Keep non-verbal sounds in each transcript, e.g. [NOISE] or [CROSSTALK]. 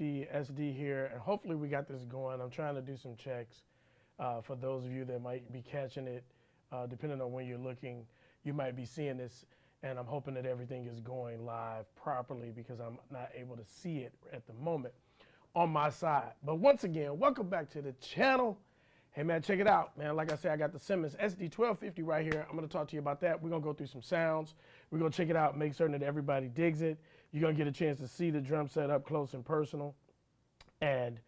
1250 SD here, and hopefully we got this going. I'm trying to do some checks uh, for those of you that might be catching it. Uh, depending on when you're looking, you might be seeing this, and I'm hoping that everything is going live properly because I'm not able to see it at the moment on my side. But once again, welcome back to the channel. Hey man, check it out, man. Like I said, I got the Simmons SD1250 right here. I'm gonna talk to you about that. We're gonna go through some sounds. We're gonna check it out, make certain that everybody digs it. You're gonna get a chance to see the drum set up close and personal. And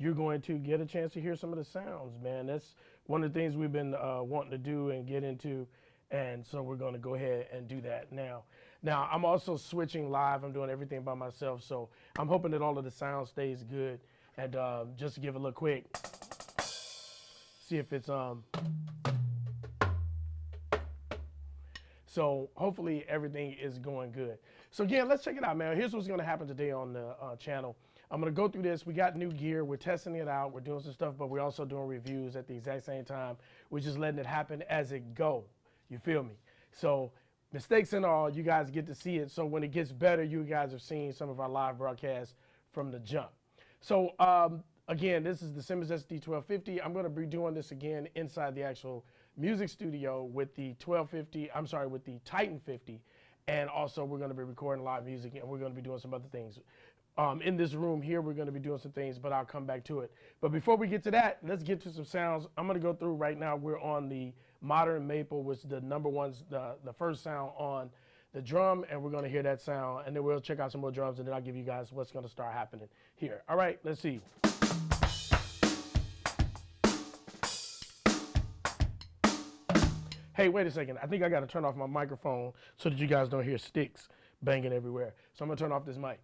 you're going to get a chance to hear some of the sounds, man. That's one of the things we've been uh, wanting to do and get into. And so we're going to go ahead and do that now. Now, I'm also switching live. I'm doing everything by myself. So I'm hoping that all of the sound stays good. And uh, just to give a look quick, see if it's um. So hopefully everything is going good. So again, let's check it out, man. Here's what's going to happen today on the uh, channel. I'm going to go through this. We got new gear. We're testing it out. We're doing some stuff, but we're also doing reviews at the exact same time. We're just letting it happen as it go. You feel me? So mistakes and all, you guys get to see it. So when it gets better, you guys are seeing some of our live broadcasts from the jump. So um, again, this is the Simmons SD1250. I'm going to be doing this again inside the actual music studio with the 1250. I'm sorry, with the Titan 50. And also, we're going to be recording live music and we're going to be doing some other things. Um, in this room here, we're going to be doing some things, but I'll come back to it. But before we get to that, let's get to some sounds. I'm going to go through right now. We're on the Modern Maple, which the number one, the, the first sound on the drum, and we're going to hear that sound. And then we'll check out some more drums, and then I'll give you guys what's going to start happening here. All right, let's see. Hey, wait a second. I think I got to turn off my microphone so that you guys don't hear sticks banging everywhere. So I'm going to turn off this mic.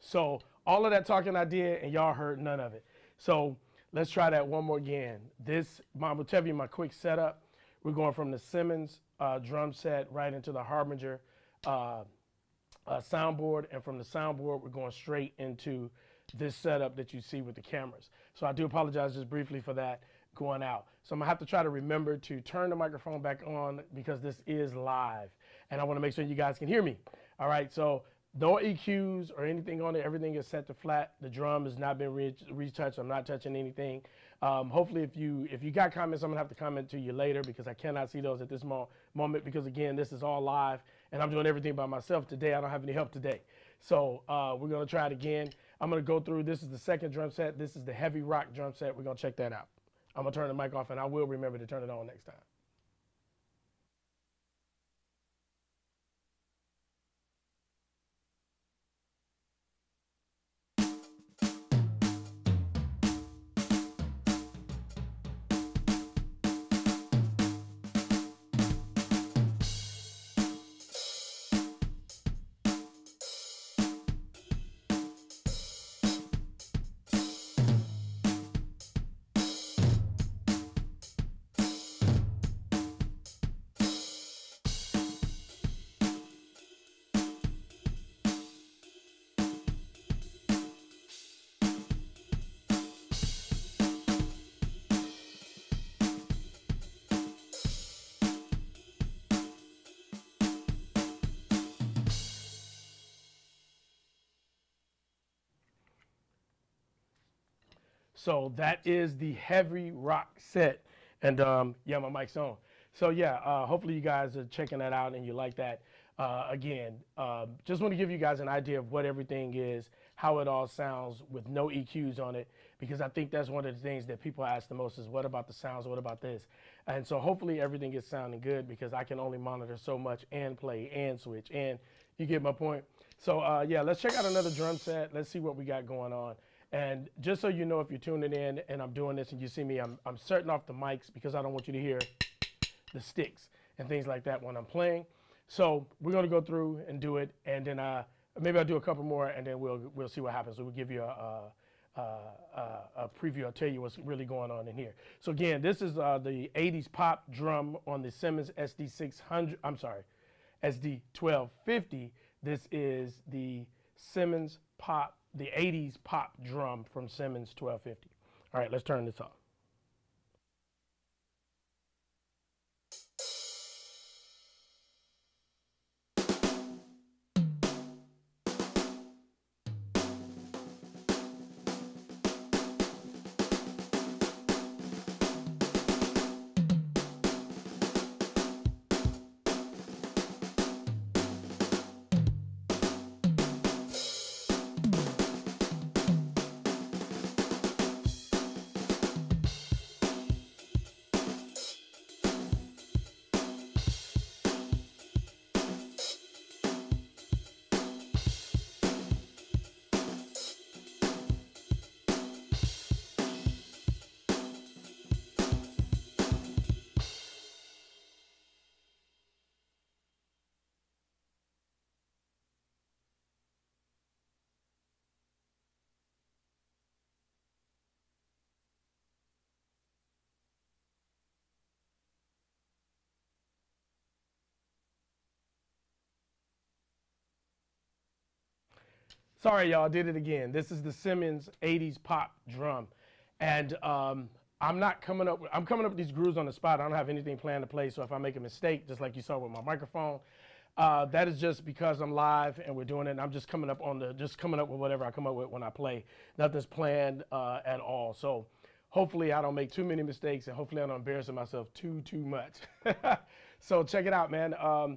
So all of that talking I did, and y'all heard none of it. So let's try that one more again. This, I will tell you my quick setup. We're going from the Simmons uh, drum set right into the Harbinger uh, uh, soundboard, and from the soundboard, we're going straight into this setup that you see with the cameras. So I do apologize just briefly for that going out. So I'm gonna have to try to remember to turn the microphone back on because this is live, and I want to make sure you guys can hear me. All right, so no EQs or anything on it. Everything is set to flat. The drum has not been re- retouched. I'm not touching anything. Um, hopefully, if you if you got comments, I'm gonna have to comment to you later because I cannot see those at this mo- moment because again, this is all live and I'm doing everything by myself today. I don't have any help today, so uh, we're gonna try it again. I'm gonna go through. This is the second drum set. This is the heavy rock drum set. We're gonna check that out. I'm gonna turn the mic off and I will remember to turn it on next time. So that is the heavy rock set. And um, yeah, my mic's on. So yeah, uh, hopefully you guys are checking that out and you like that. Uh, again, uh, just want to give you guys an idea of what everything is, how it all sounds with no EQs on it, because I think that's one of the things that people ask the most is what about the sounds, what about this? And so hopefully everything is sounding good because I can only monitor so much and play and switch and you get my point. So uh, yeah, let's check out another drum set. Let's see what we got going on. And just so you know, if you're tuning in and I'm doing this and you see me, I'm, I'm setting off the mics because I don't want you to hear the sticks and things like that when I'm playing. So we're going to go through and do it, and then uh, maybe I'll do a couple more, and then we'll we'll see what happens. We'll give you a, a, a, a preview. I'll tell you what's really going on in here. So again, this is uh, the 80s pop drum on the Simmons SD600. I'm sorry, SD1250. This is the Simmons pop, the 80s pop drum from Simmons 1250. All right, let's turn this off. Sorry, y'all, did it again. This is the Simmons 80s pop drum. And um, I'm not coming up with, I'm coming up with these grooves on the spot. I don't have anything planned to play. So if I make a mistake, just like you saw with my microphone, uh, that is just because I'm live and we're doing it. And I'm just coming up on the, just coming up with whatever I come up with when I play. Nothing's planned uh, at all. So hopefully I don't make too many mistakes and hopefully I don't embarrass myself too, too much. [LAUGHS] so check it out, man. Um,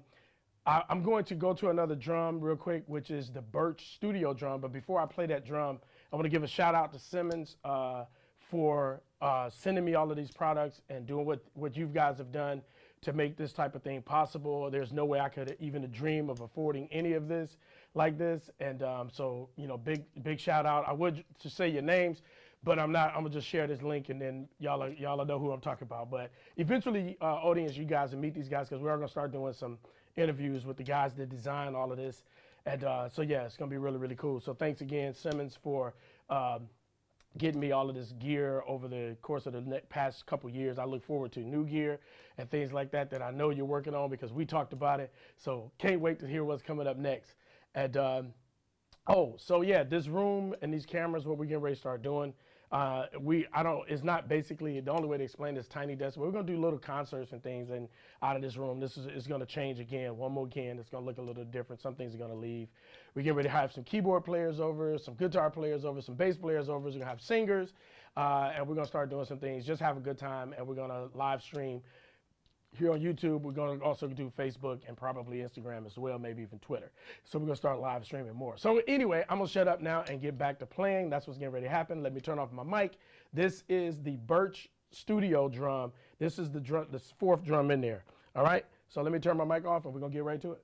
I, am going to go to another drum real quick, which is the Birch Studio drum. But before I play that drum, I want to give a shout out to Simmons uh, for uh, sending me all of these products and doing what, what you guys have done to make this type of thing possible. There's no way I could even dream of affording any of this like this. And um, so, you know, big, big shout out. I would to say your names, but I'm not. I'm gonna just share this link and then y'all y'all know who I'm talking about. But eventually, uh, audience, you guys will meet these guys because we are gonna start doing some interviews with the guys that design all of this. And uh, so, yeah, it's going to be really, really cool. So, thanks again, Simmons, for um, getting me all of this gear over the course of the past couple years. I look forward to new gear and things like that that I know you're working on because we talked about it. So, can't wait to hear what's coming up next. And um, oh, so yeah, this room and these cameras, what we're getting ready to start doing. Uh, we I don't it's not basically the only way to explain this tiny desk. We're gonna do little concerts and things and out of this room. This is, gonna change again. One more again. It's gonna look a little different. Some things are gonna leave. We get ready to have some keyboard players over, some guitar players over, some bass players over. We're gonna have singers, uh, and we're gonna start doing some things. Just have a good time, and we're gonna live stream here on YouTube. We're going to also do Facebook and probably Instagram as well, maybe even Twitter. So we're going to start live streaming more. So anyway, I'm going to shut up now and get back to playing. That's what's getting ready to happen. Let me turn off my mic. This is the Birch Studio drum. This is the drum, the fourth drum in there. All right. So let me turn my mic off and we're going to get right to it.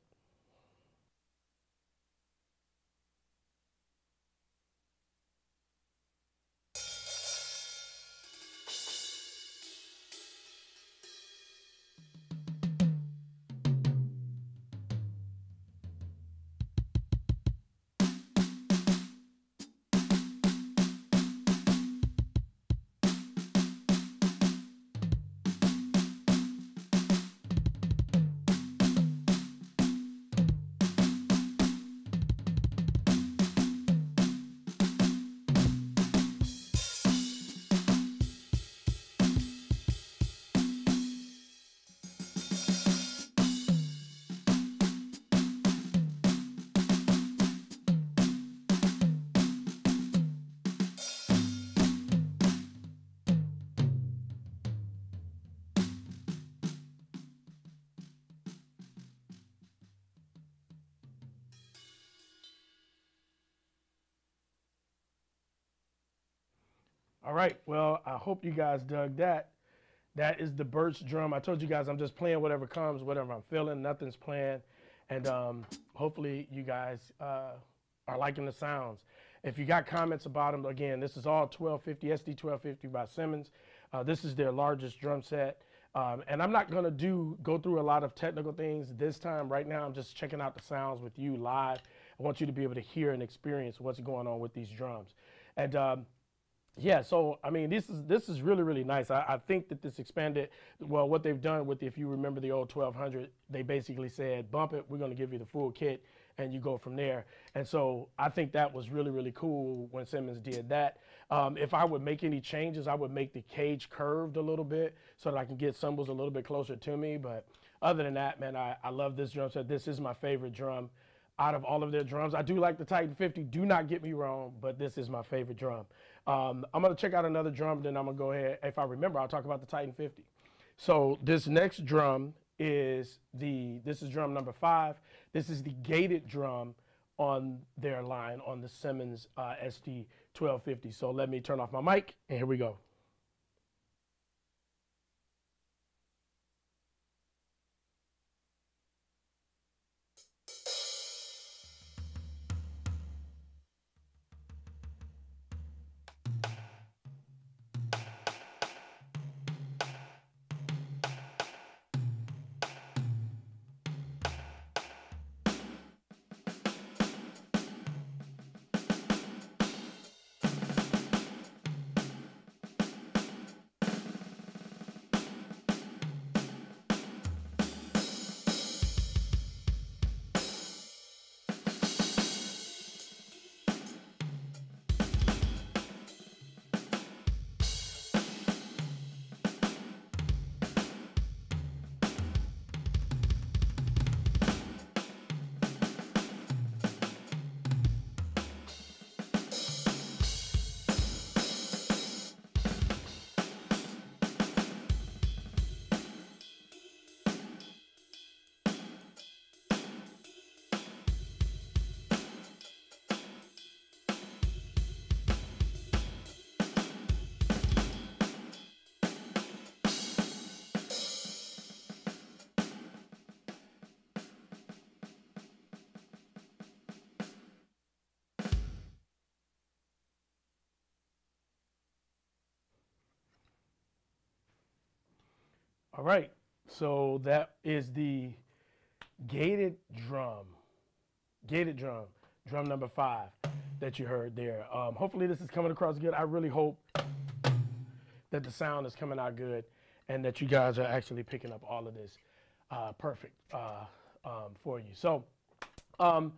All right. Well, I hope you guys dug that. That is the Birch drum. I told you guys I'm just playing whatever comes, whatever I'm feeling. Nothing's planned. And um, hopefully you guys uh, are liking the sounds. If you got comments about them, again, this is all 1250, SD 1250 by Simmons. Uh, this is their largest drum set. Um, and I'm not gonna do go through a lot of technical things this time. Right now, I'm just checking out the sounds with you live. I want you to be able to hear and experience what's going on with these drums. And um, yeah, so I mean, this is this is really really nice. I, I, think that this expanded. Well, what they've done with, if you remember the old 1200, they basically said, bump it. We're going to give you the full kit, and you go from there. And so I think that was really really cool when Simmons did that. Um, if I would make any changes, I would make the cage curved a little bit so that I can get cymbals a little bit closer to me. But other than that, man, I, I love this drum set. This is my favorite drum out of all of their drums. I do like the Titan 50. Do not get me wrong, but this is my favorite drum. Um, I'm gonna check out another drum, then I'm gonna go ahead. If I remember, I'll talk about the Titan 50. So this next drum is the, this is drum number five. This is the gated drum on their line on the Simmons uh, SD 1250. So let me turn off my mic and here we go. All right, so that is the gated drum, gated drum, drum number five that you heard there. Um, hopefully this is coming across good. I really hope that the sound is coming out good and that you guys are actually picking up all of this uh, perfect uh, um, for you. So um,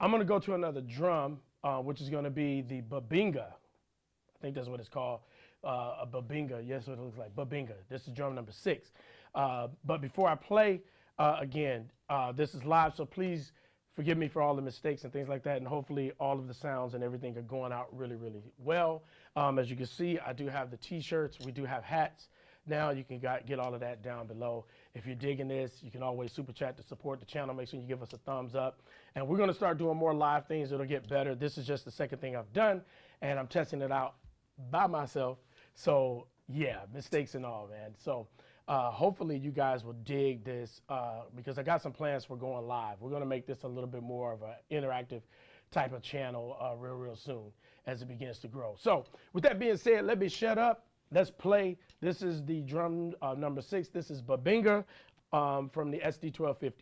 I'm gonna go to another drum, uh, which is gonna be the Babinga. I think that's what it's called uh, a babinga. Yes, what it looks like. Babinga. This is drum number six. Uh, but before I play, uh, again, uh, this is live, so please forgive me for all the mistakes and things like that. And hopefully, all of the sounds and everything are going out really, really well. Um, as you can see, I do have the t shirts, we do have hats. Now you can got, get all of that down below. If you're digging this, you can always super chat to support the channel. Make sure you give us a thumbs up. And we're going to start doing more live things. It'll get better. This is just the second thing I've done, and I'm testing it out by myself so yeah, mistakes and all, man. So uh, hopefully you guys will dig this uh, because I got some plans for going live. We're gonna make this a little bit more of an interactive type of channel uh, real, real soon as it begins to grow. So with that being said, let me shut up. Let's play. This is the drum uh, number six. This is Babinga um, from the SD1250.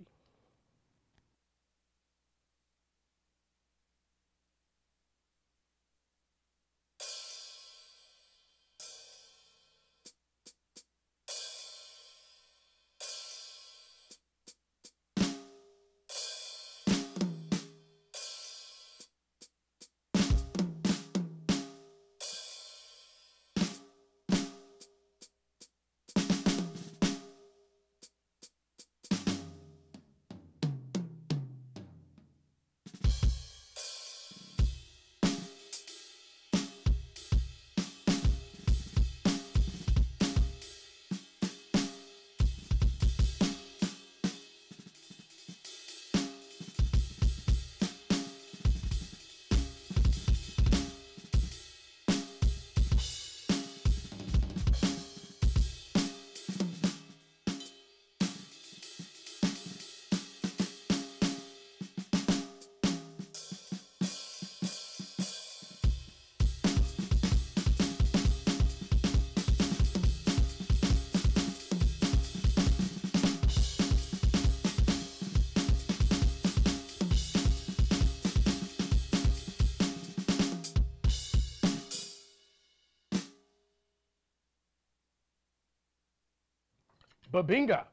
Babinga.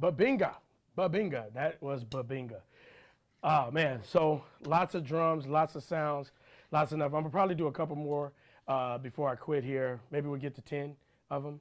Babinga. Babinga. That was Babinga. Oh man, so lots of drums, lots of sounds, lots enough. I'm gonna probably do a couple more uh, before I quit here. Maybe we'll get to 10 of them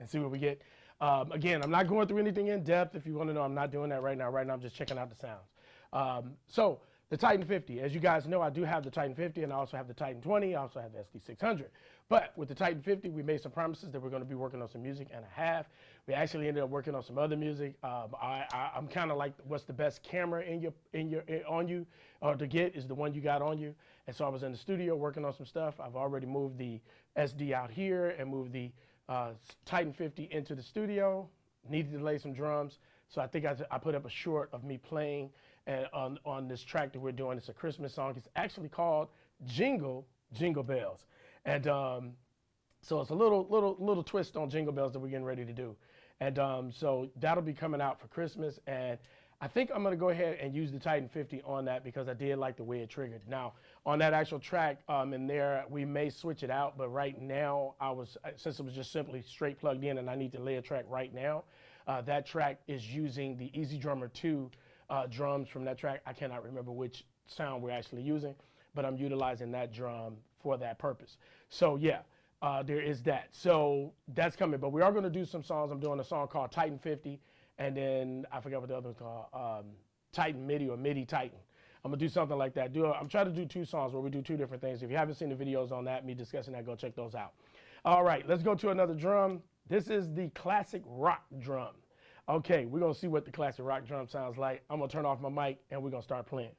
and see what we get. Um, again, I'm not going through anything in depth. If you want to know, I'm not doing that right now. Right now, I'm just checking out the sounds. Um, so the Titan 50, as you guys know, I do have the Titan 50 and I also have the Titan 20. I also have the SD600. But with the Titan 50, we made some promises that we're going to be working on some music and a half. We actually ended up working on some other music. Um, I, am kind of like, what's the best camera in your in your in, on you or to get is the one you got on you. And so I was in the studio working on some stuff. I've already moved the SD out here and moved the uh, Titan 50 into the studio. Needed to lay some drums. So I think I, I put up a short of me playing and on, on this track that we're doing. It's a Christmas song. It's actually called Jingle, Jingle Bells. And um, so it's a little, little, little twist on Jingle Bells that we're getting ready to do. And um, so that'll be coming out for Christmas. And I think I'm gonna go ahead and use the Titan 50 on that because I did like the way it triggered. Now, on that actual track um, in there, we may switch it out, but right now, I was, since it was just simply straight plugged in and I need to lay a track right now, uh, that track is using the EZdrummer 2 uh, drums from that track. I cannot remember which sound we're actually using, but I'm utilizing that drum for that purpose. So yeah, uh, there is that. So that's coming. But we are going to do some songs. I'm doing a song called Titan 50, and then I forgot what the other one's called, um, Titan MIDI or MIDI Titan. I'm gonna do something like that. Do a, I'm trying to do two songs where we do two different things. If you haven't seen the videos on that, me discussing that, go check those out. All right, let's go to another drum. This is the classic rock drum. Okay, we're gonna see what the classic rock drum sounds like. I'm gonna turn off my mic and we're gonna start playing.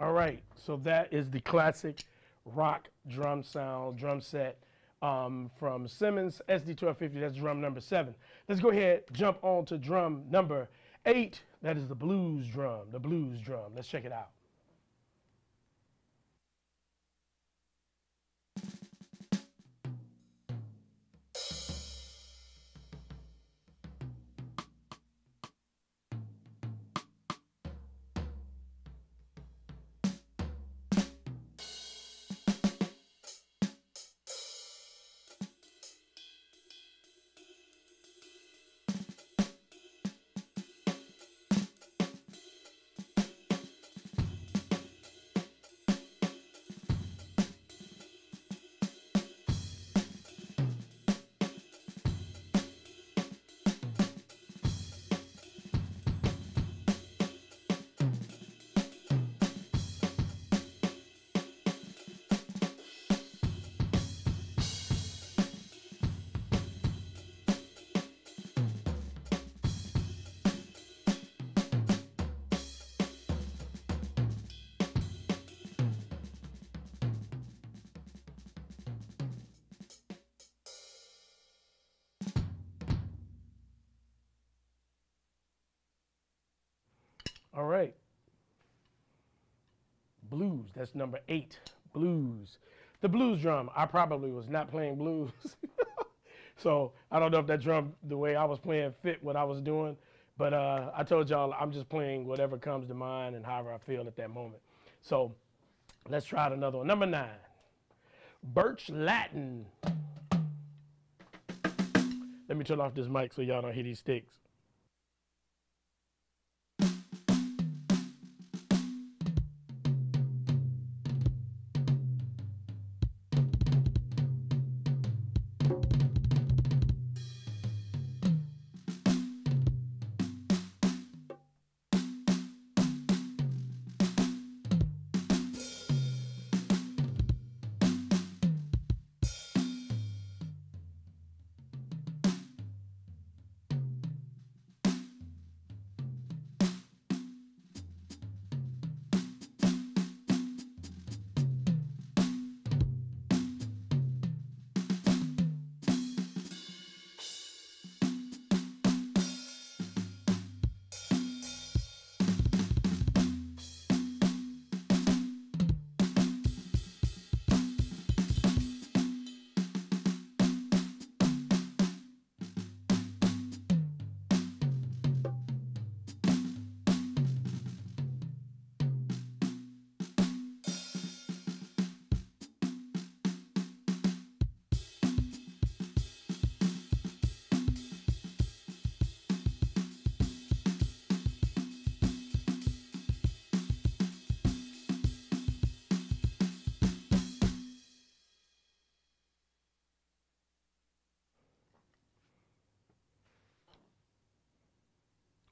All right, so that is the classic rock drum sound, drum set um, from Simmons SD1250. That's drum number seven. Let's go ahead, jump on to drum number eight. That is the blues drum, the blues drum. Let's check it out. All right. Blues, that's number eight. Blues. The blues drum, I probably was not playing blues. [LAUGHS] so I don't know if that drum, the way I was playing, fit what I was doing. But uh, I told y'all I'm just playing whatever comes to mind and however I feel at that moment. So let's try out another one. Number nine, Birch Latin. Let me turn off this mic so y'all don't hear these sticks.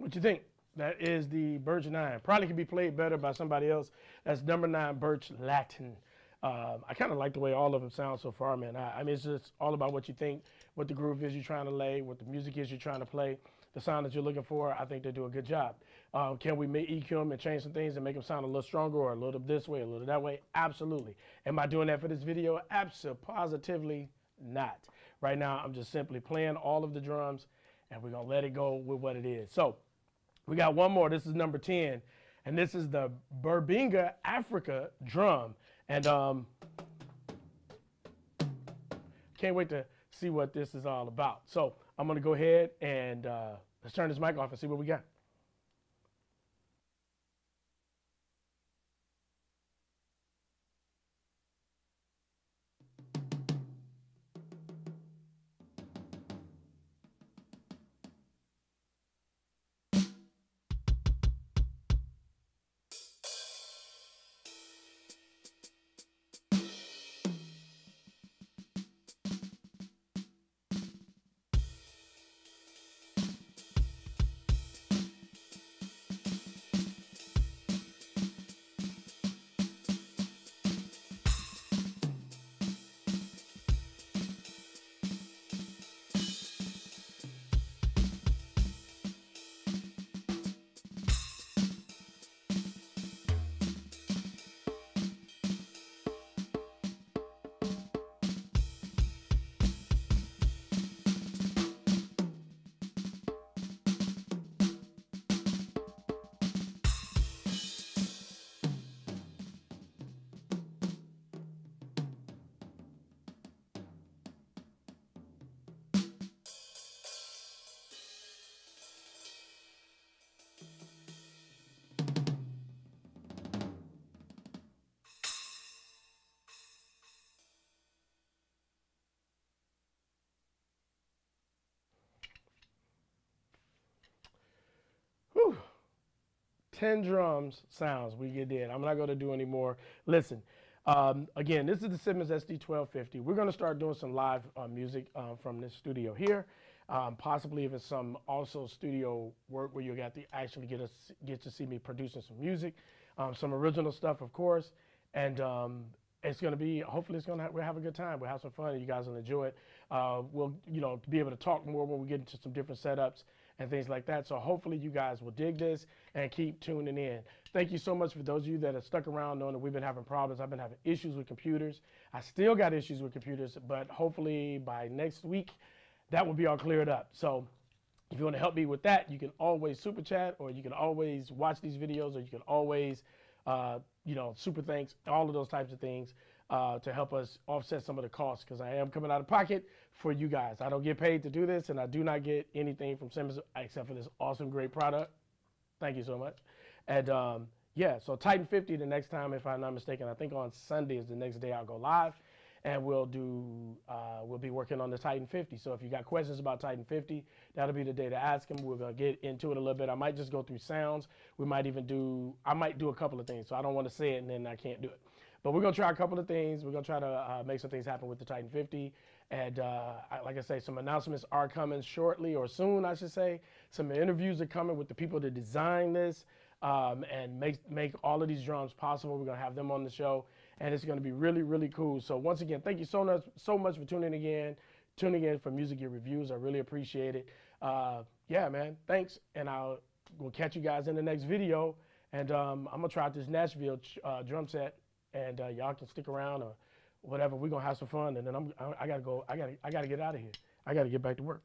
What you think? That is the Birch Nine. Probably could be played better by somebody else. That's number nine, Birch Latin. Um, I kind of like the way all of them sound so far, man. I, I, mean, it's just all about what you think, what the groove is you're trying to lay, what the music is you're trying to play, the sound that you're looking for. I think they do a good job. Um, can we make EQ them and change some things and make them sound a little stronger or a little this way, a little that way? Absolutely. Am I doing that for this video? Absolutely positively not. Right now, I'm just simply playing all of the drums and we're going to let it go with what it is. So, we got one more. This is number 10. And this is the Burbinga Africa drum. And um, can't wait to see what this is all about. So I'm going to go ahead and uh, let's turn this mic off and see what we got. 10 drums sounds we get did. I'm not going to do any more. Listen, um, again, this is the Simmons SD1250. We're going to start doing some live uh, music uh, from this studio here. Um, possibly even some also studio work where you got to actually get us get to see me producing some music, um, some original stuff, of course, and um, it's going to be hopefully it's going to we'll have a good time. We'll have some fun, and you guys will enjoy it. Uh, we'll you know be able to talk more when we get into some different setups and things like that. So hopefully you guys will dig this and keep tuning in. Thank you so much for those of you that have stuck around knowing that we've been having problems. I've been having issues with computers. I still got issues with computers, but hopefully by next week that will be all cleared up. So if you want to help me with that, you can always super chat, or you can always watch these videos, or you can always, uh, you know, super thanks, all of those types of things uh, to help us offset some of the costs because I am coming out of pocket for you guys. I don't get paid to do this, and I do not get anything from Simmons except for this awesome, great product. Thank you so much. And um, yeah, so Titan 50 the next time, if I'm not mistaken, I think on Sunday is the next day I'll go live and we'll do uh, we'll be working on the Titan 50. So if you got questions about Titan 50, that'll be the day to ask them. We're gonna get into it a little bit. I might just go through sounds. We might even do I might do a couple of things. So I don't want to say it and then I can't do it. But we're gonna try a couple of things. We're gonna try to uh, make some things happen with the Titan 50. And uh, I, like I say, some announcements are coming shortly or soon, I should say. Some interviews are coming with the people that design this um, and make make all of these drums possible. We're gonna have them on the show and it's to be really, really cool. So once again, thank you so much, so much for tuning again, tuning in for Music Gear Reviews. I really appreciate it. Uh, yeah, man, thanks, and I'll we'll catch you guys in the next video. And um, I'm gonna try out this Nashville uh, drum set, and uh, y'all can stick around or whatever. We're gonna have some fun, and then I'm I, I gotta go. I gotta I gotta get out of here. I gotta get back to work.